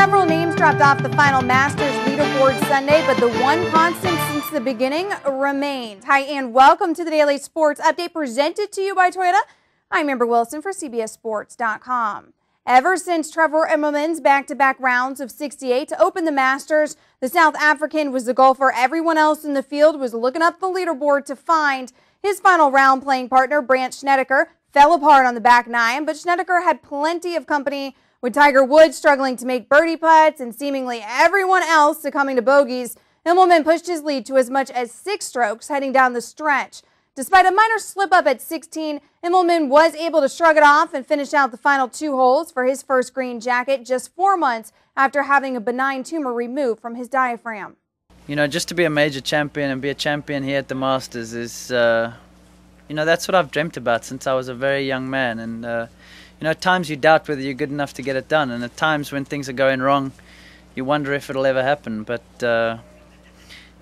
Several names dropped off the final Masters leaderboard Sunday, but the one constant since the beginning remained. Hi, and welcome to the Daily Sports Update presented to you by Toyota. I'm Amber Wilson for CBSSports.com. Ever since Trevor Immelman's back-to-back rounds of 68 to open the Masters, the South African was the golfer everyone else in the field was looking up the leaderboard to find. His final round playing partner, Brandt Snedeker, fell apart on the back nine, but Snedeker had plenty of company with Tiger Woods struggling to make birdie putts and seemingly everyone else succumbing to bogeys. Immelman pushed his lead to as much as six strokes heading down the stretch. Despite a minor slip up at 16, Immelman was able to shrug it off and finish out the final two holes for his first green jacket just four months after having a benign tumor removed from his diaphragm. You know, just to be a major champion and be a champion here at the Masters is, uh, you know, that's what I've dreamt about since I was a very young man. And, uh, you know, at times you doubt whether you're good enough to get it done. And at times when things are going wrong, you wonder if it'll ever happen. But, uh,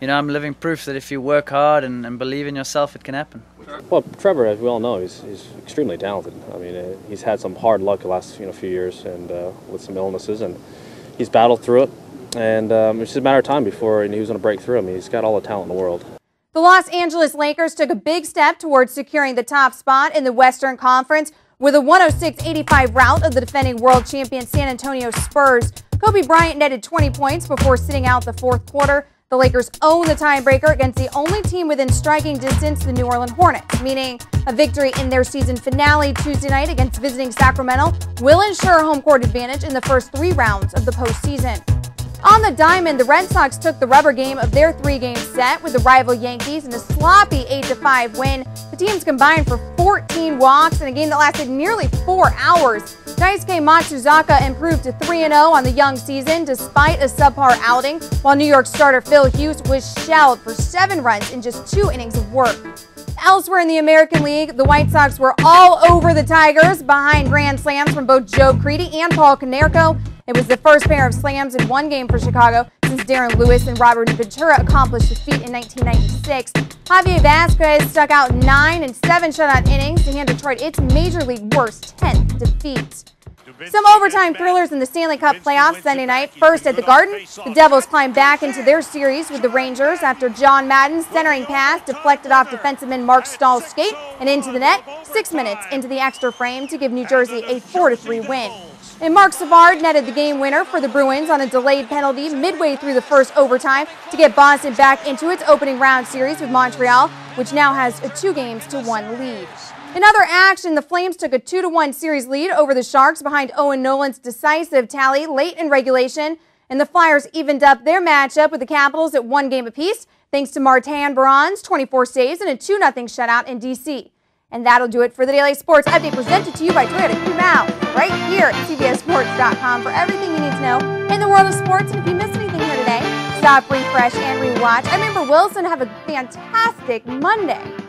you know, I'm living proof that if you work hard and, and, believe in yourself, it can happen. Well, Trevor, as we all know, he's, he's extremely talented. I mean, uh, he's had some hard luck the last you know few years and uh, with some illnesses, and he's battled through it. And um, it's just a matter of time before he was going to break through. I mean, he's got all the talent in the world. The Los Angeles Lakers took a big step towards securing the top spot in the Western Conference with a 106-85 rout of the defending world champion San Antonio Spurs. Kobe Bryant netted 20 points before sitting out the fourth quarter. The Lakers own the tiebreaker against the only team within striking distance, the New Orleans Hornets, meaning a victory in their season finale Tuesday night against visiting Sacramento will ensure home court advantage in the first three rounds of the postseason. On the diamond, the Red Sox took the rubber game of their three-game set with the rival Yankees in a sloppy 8-5 win. The teams combined for 14 walks in a game that lasted nearly four hours. Daisuke Matsuzaka improved to 3-0 on the young season despite a subpar outing, while New York starter Phil Hughes was shelled for seven runs in just two innings of work. Elsewhere in the American League, the White Sox were all over the Tigers behind grand slams from both Joe Crede and Paul Konerko. It was the first pair of slams in one game for Chicago since Darren Lewis and Robin Ventura accomplished the feat in 1996. Javier Vazquez stuck out nine and seven shutout innings to hand Detroit its major league worst 10th defeat. Some overtime thrillers in the Stanley Cup playoffs Sunday night. First at the Garden, the Devils climbed back into their series with the Rangers after John Madden's centering pass deflected off defenseman Marc Staal's skate and into the net six minutes into the extra frame to give New Jersey a 4-3 win. And Marc Savard netted the game winner for the Bruins on a delayed penalty midway through the first overtime to get Boston back into its opening round series with Montreal, which now has a two games to one lead. In other action, the Flames took a 2-1 series lead over the Sharks behind Owen Nolan's decisive tally late in regulation, and the Flyers evened up their matchup with the Capitals at one game apiece thanks to Martin Biron's 24 saves and a 2-0 shutout in D.C. And that'll do it for the Daily Sports Update presented to you by Toyota Now, right here at CBSSports.com for everything you need to know in the world of sports. And if you missed anything here today, stop, refresh, and rewatch. I'm Amber Wilson. Have a fantastic Monday.